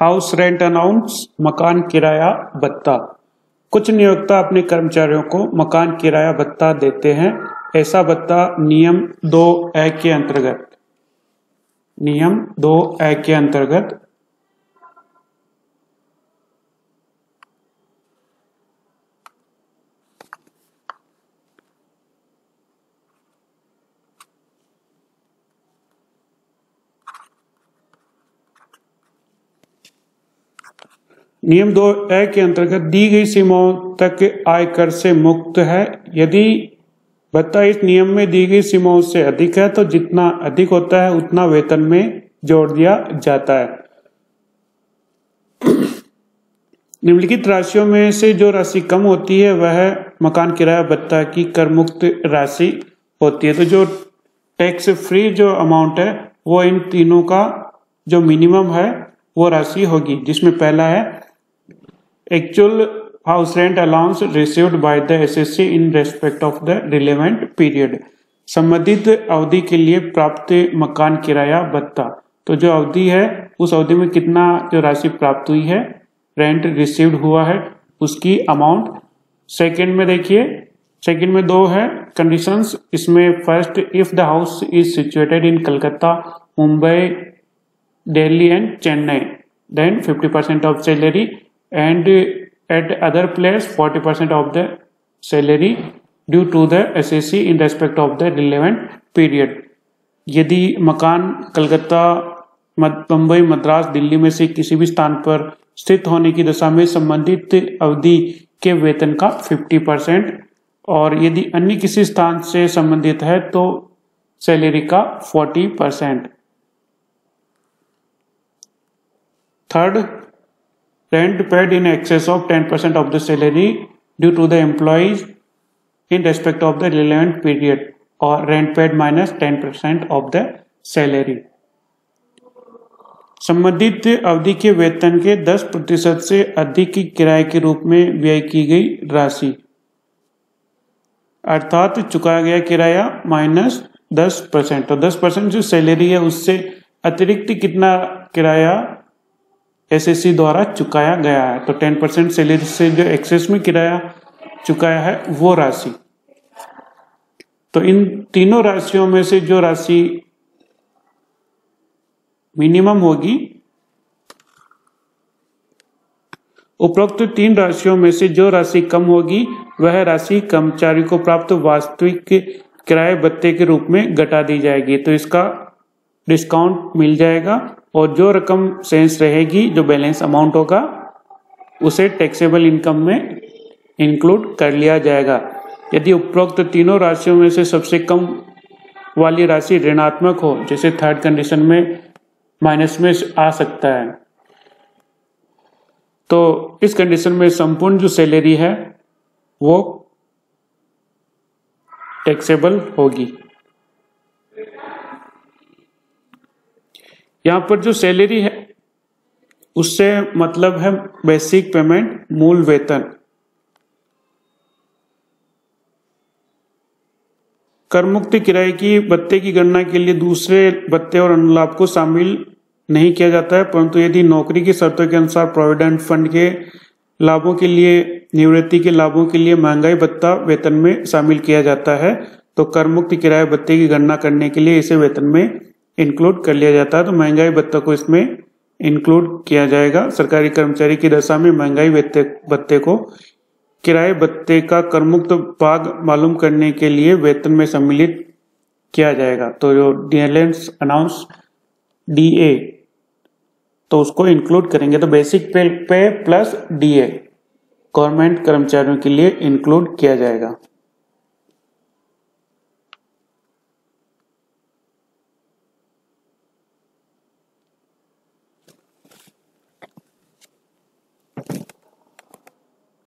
House rent announce, मकान किराया, भत्ता। कुछ नियोक्ता अपने कर्मचारियों को मकान किराया, भत्ता देते हैं। ऐसा भत्ता नियम दो ए के अंतर्गत। नियम दो ए के अंतर्गत नियम दो ए के अंतर्गत दी गई सीमाओं तक आयकर से मुक्त है। यदि भत्ता इस नियम में दी गई सीमाओं से अधिक है तो जितना अधिक होता है, उतना वेतन में जोड़ दिया जाता है। निम्नलिखित राशियों में से जो राशि कम होती है, वह मकान किराया भत्ता की कर मुक्त राशि होती है। तो जो टैक्स फ्री जो अमाउंट है, वो इन तीनों का जो मिनिमम है, वो राशि होगी, जिसमें पहला है actual house rent allowance received by the SSC in respect of the relevant period. संबंधित अवधि के लिए प्राप्त मकान किराया भत्ता। तो जो अवधि है, उस अवधि में कितना जो राशि प्राप्त हुई है रेंट रिसीव्ड हुआ है, उसकी अमाउंट सेकंड में देखिए सेकंड में दो है कंडीशंस इसमें first if the house is situated in Calcutta, Mumbai, Delhi and Chennai. Then 50 percent of salary and at other place 40% of the salary due to the SSC in respect of the relevant period. यदि मकान कलकत्ता मुंबई, मद्रास, दिल्ली में से किसी भी स्थान पर स्थित होने की दशा में संबंधित अवधि के वेतन का 50 परसेंट और यदि अन्य किसी स्थान से संबंधित है तो सैलरी का 40 percent third rent paid in excess of 10% of the salary due to the employees in respect of the relevant period or rent paid minus 10% of the salary संबंधित अवधि के वेतन के 10 प्रतिशत से अधिक की किराए के रूप में व्यय की गई राशि अर्थात चुकाया गया किराया माइनस 10 परसेंट तो 10 परसेंट जो सैलरी है उससे अतिरिक्त कितना किराया एसएससी द्वारा चुकाया गया है। तो टेन परसेंट सैलरी से जो एक्सेस में किराया चुकाया है, वो राशि। तो इन तीनों राशियों में से जो राशि मिनिमम होगी, उपरोक्त तीन राशियों में से जो राशि कम होगी, वह राशि कर्मचारी को प्राप्त वास्तविक किराए भत्ते के रूप में घटा दी जाएगी। तो इसका डिस्काउंट मिल जाएगा। और जो रकम सेंस रहेगी, जो बैलेंस अमाउंट होगा, उसे टैक्सेबल इनकम में इंक्लूड कर लिया जाएगा। यदि उपरोक्त तीनों राशियों में से सबसे कम वाली राशि ऋणात्मक हो, जैसे थर्ड कंडीशन में माइनस में आ सकता है। तो इस कंडीशन में संपूर्ण जो सैलरी है, वो टैक्सेबल होगी। यहाँ पर जो सैलरी है, उससे मतलब है बेसिक पेमेंट मूल वेतन। कर मुक्त किराए की, भत्ते की गणना के लिए दूसरे भत्ते और अनुलाभ को शामिल नहीं किया जाता है, परंतु यदि नौकरी की शर्तों के अनुसार प्रोविडेंट फंड के लाभों के लिए, निवृत्ति के लाभों के लिए महँगाई भत्ता वेतन में शामिल किया जाता है तो कर मुक्त किराए भत्ते की गणना करने के लिए इसे वेतन में इंक्लूड कर लिया जाता है तो महँगाई भत्ता को इसमें इंक्लूड किया जाएगा। सरकारी कर्मचारी की दशा में महँगाई भत्ते को किराए भत्ते का करमुक्त भाग मालूम करने के लिए वेतन में सम्मिलित किया जाएगा। तो जो डीएलएंस अनाउंस डीए तो उसको इंक्लूड करेंगे। तो बेसिक पे, पे प्लस डीए गवर्नमेंट कर्मचारियों के लिए इंक्लूड किया जाएगा।